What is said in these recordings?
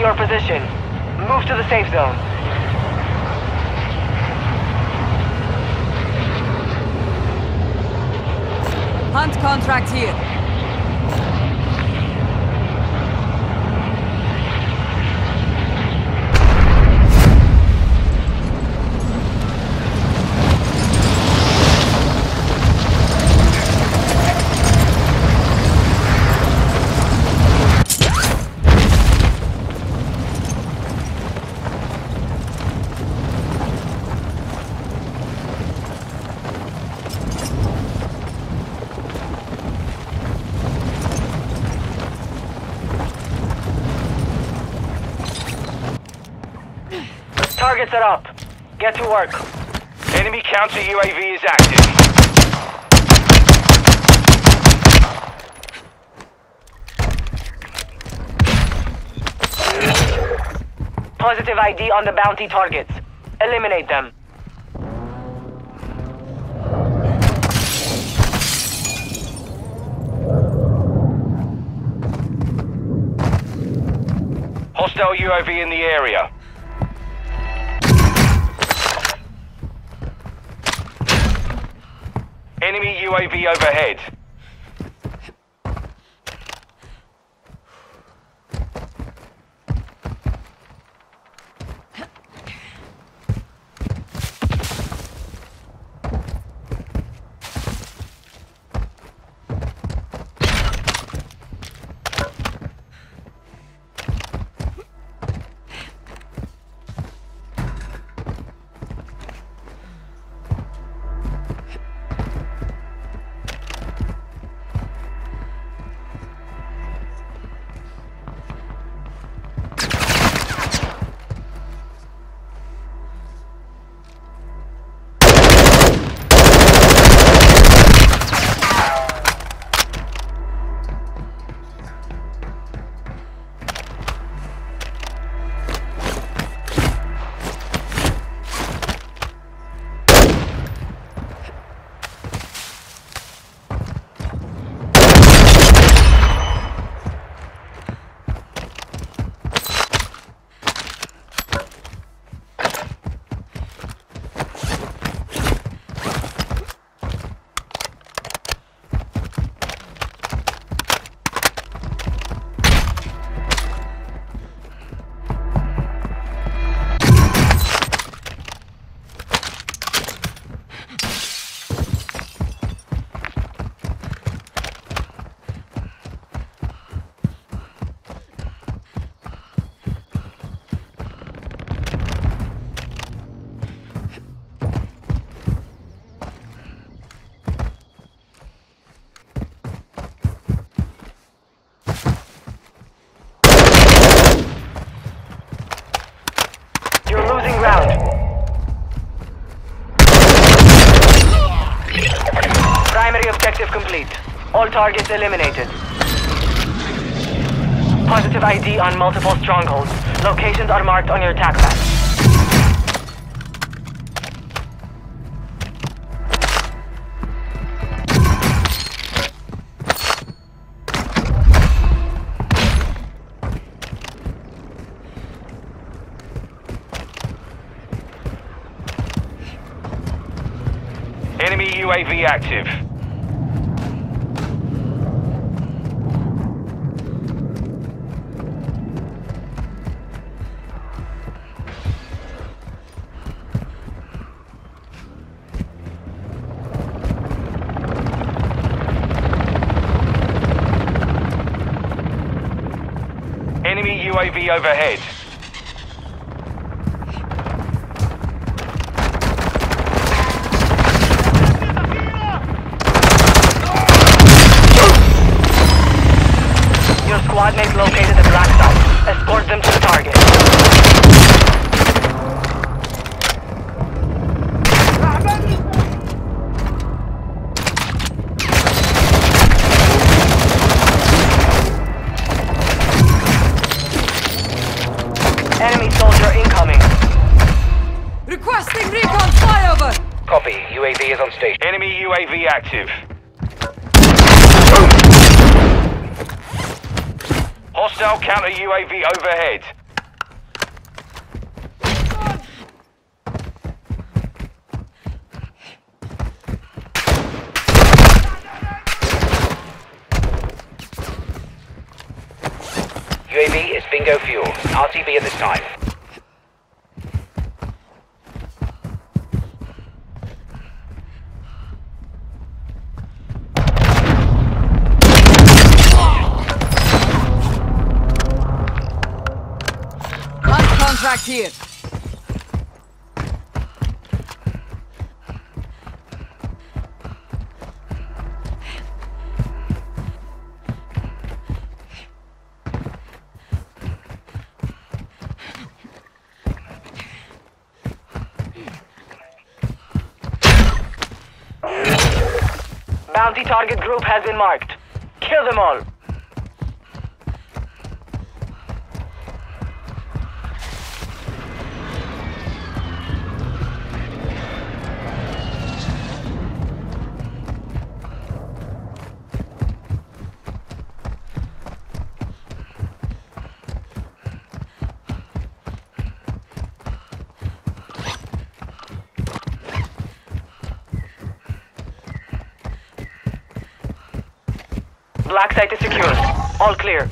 your position. Move to the safe zone. Hunt contract here. Are up. Get to work. Enemy counter UAV is active. Positive ID on the bounty targets. Eliminate them. Hostile UAV in the area. Enemy UAV overhead. Targets eliminated. Positive ID on multiple strongholds. Locations are marked on your attack map. Enemy UAV active. UAV overhead. Your squad mate located the black site. Escort them to the target. Is on station. Enemy UAV active. Hostile counter UAV overhead. UAV is bingo fuel. RTB at this time. Here. Bounty target group has been marked. Kill them all. Black site is secure. All clear.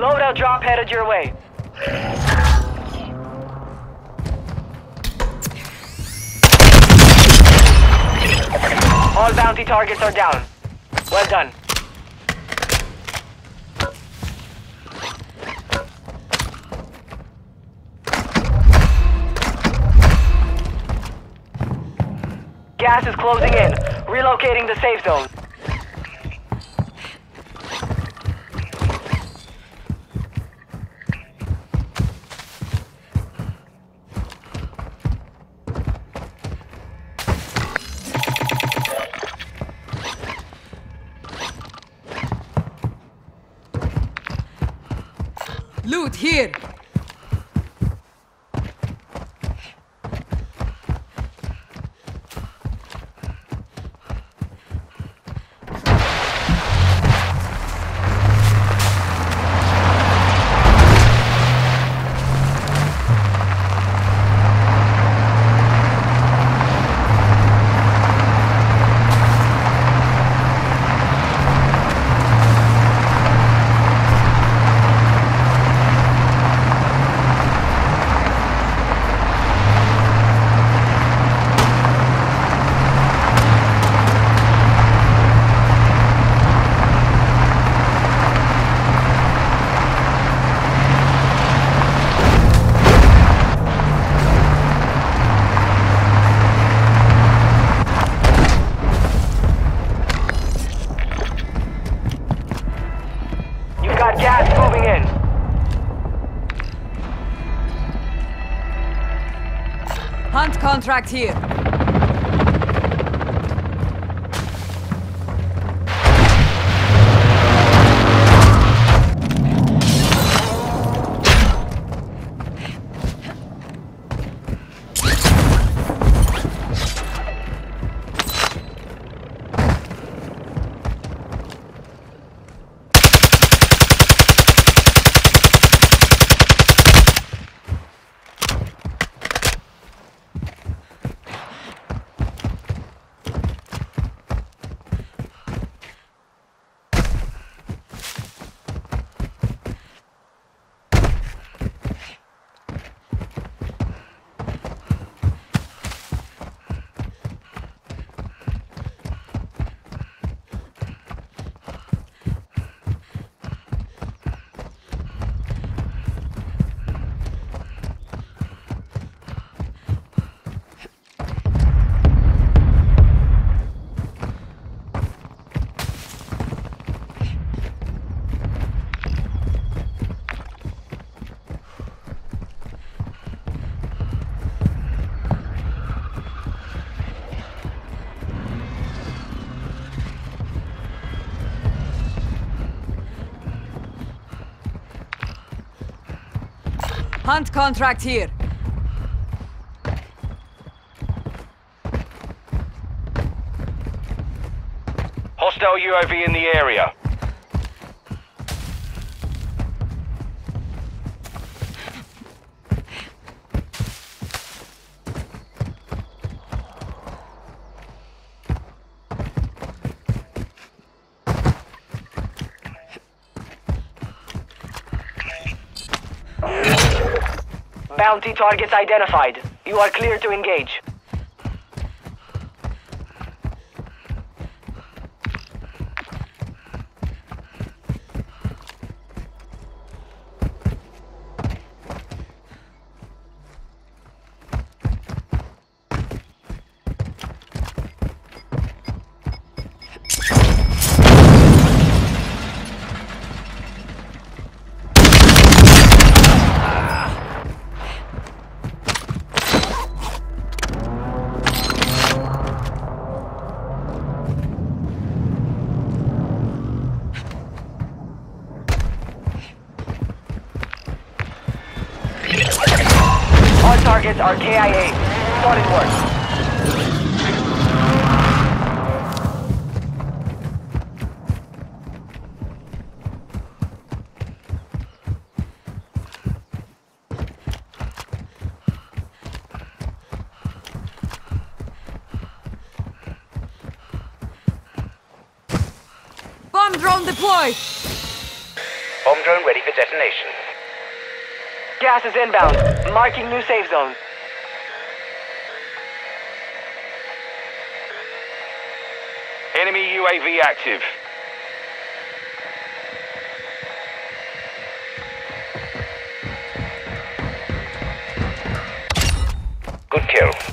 Loadout drop headed your way. All bounty targets are down. Well done. Gas is closing in. Relocating the safe zone. Loot here. Contract here. Hunt contract here. Hostile UAV in the area. Bounty targets identified. You are clear to engage. Are KIA. Solid work. Bomb drone deployed! Bomb drone ready for detonation. Gas is inbound. Marking new safe zone. Enemy UAV active. Good kill.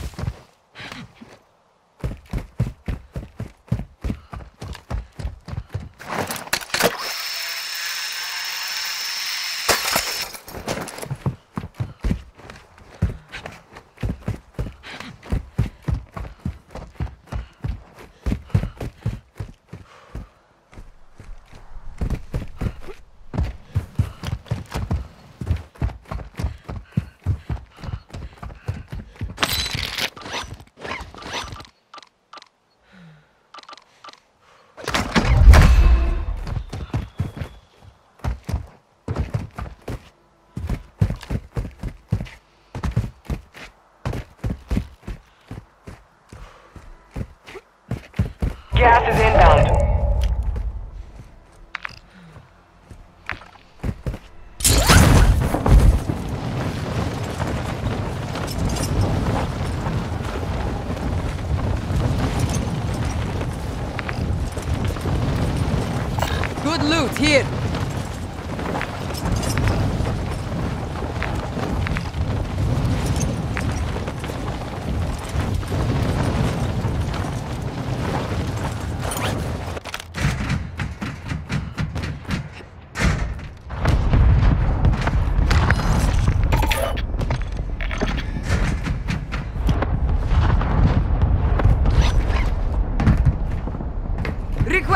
Gas is inbound.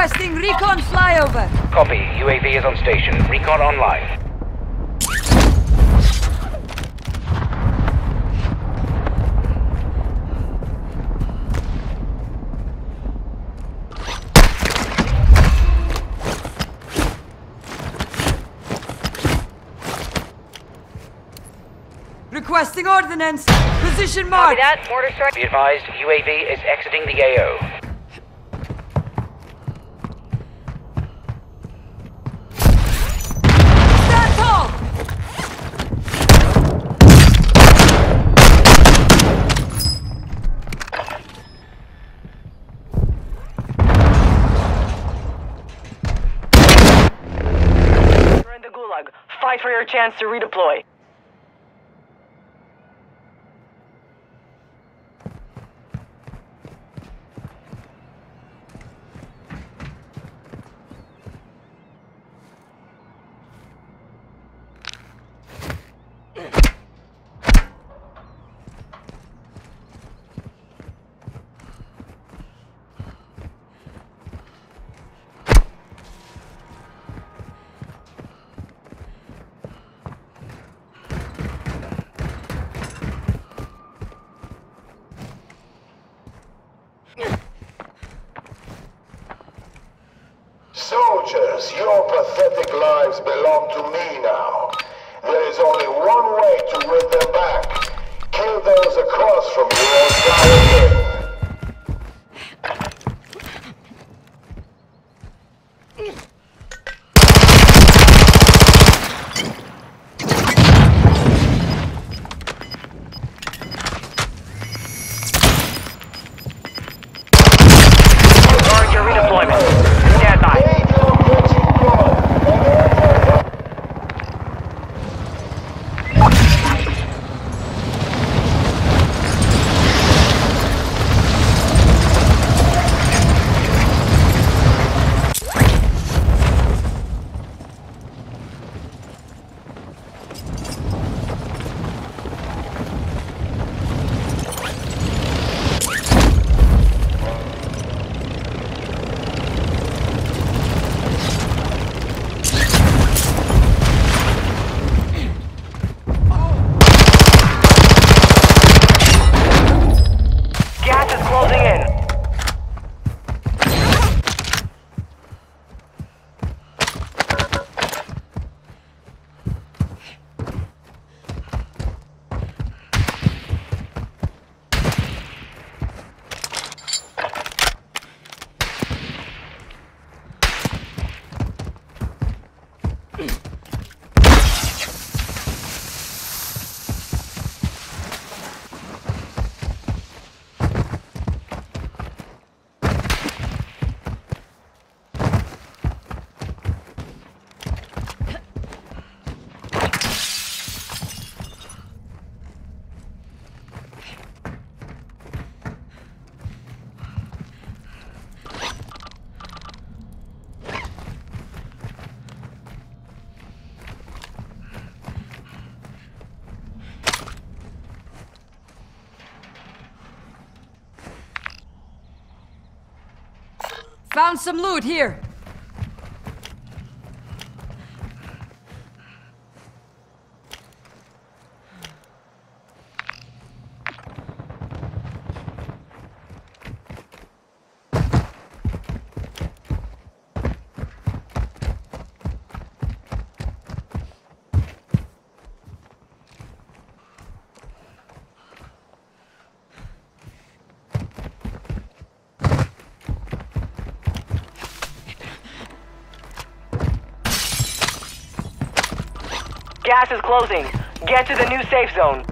Requesting recon flyover. Copy. UAV is on station. Recon online. Requesting ordnance. Position Copy mark. that. Mortar strike. Be advised, UAV is exiting the AO. Stand tall. You're in the gulag. Fight for your chance to redeploy. Your pathetic lives belong to me now. There is only one way to win them back. Kill those across from you or die Found some loot here. Gas is closing. Get to the new safe zone.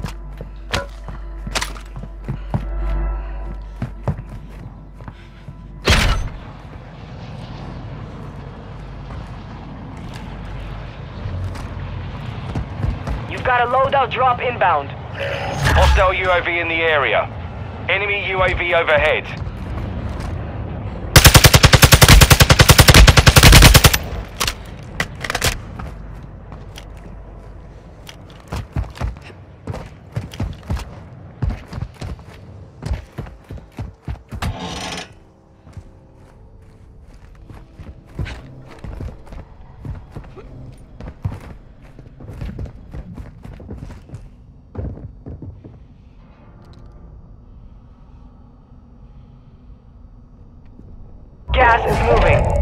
You've got a loadout drop inbound. Hostile UAV in the area. Enemy UAV overhead. Gas is moving.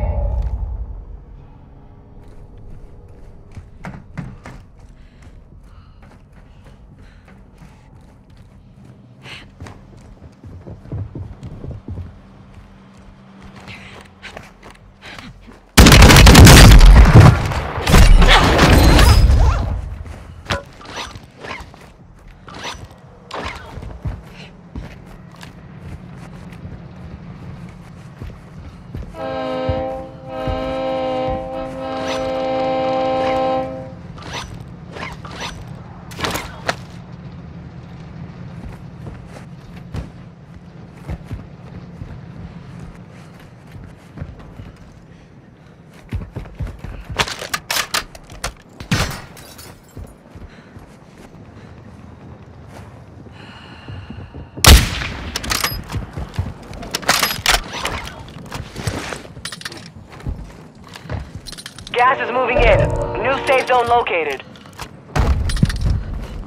Gas is moving in. New safe zone located.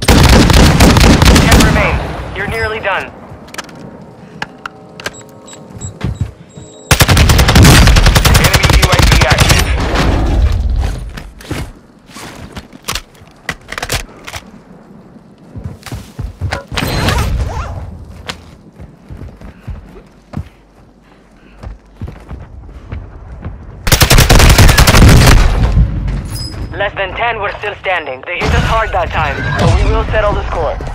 Ten remain. You're nearly done. 10 were still standing. They hit us hard that time, but we will settle the score.